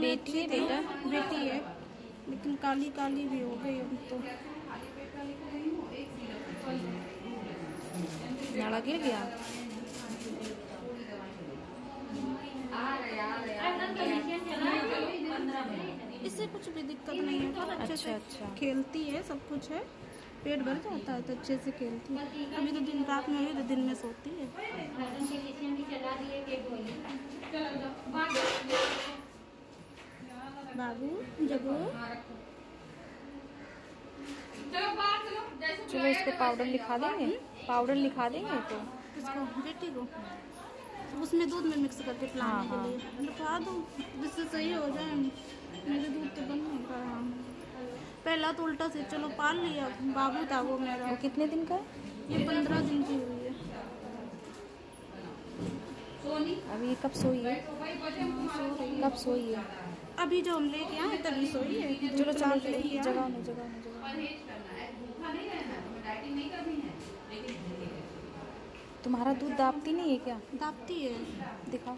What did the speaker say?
बेटी है बेटा? बेटी है। लेकिन काली काली भी हो गई अब तो। नाड़ा गिर गया इससे कुछ भी दिक्कत नहीं है। अच्छे से अच्छा, अच्छा। खेलती है सब कुछ है। पेट भर जाता है तो अच्छे से खेलती है। अभी तो दिन रात में हुई तो दिन में सोती है। बाबू चलो इसको पाउडर लिखा देंगे पाउडर लिखा देंगे तो इसको बेटी को उसमें दूध में मिक्स करके पिलाने हाँ, के लिए लिखा दो जिससे सही हो जाए मेरे दूध तो बंद नहीं कर रहा पहला तो उल्टा से चलो पाल लिया बाबू था वो मेरा वो कितने दिन का है ये पंद्रह दिन की हुई है अभी कब सोई है कब सोई है अभी जो हम लेके आए तभी सोई है। चलो चलो चार। जगह नहीं जगह नहीं जगह तुम्हारा दूध दापती नहीं है क्या? दापती है। दिखाओ।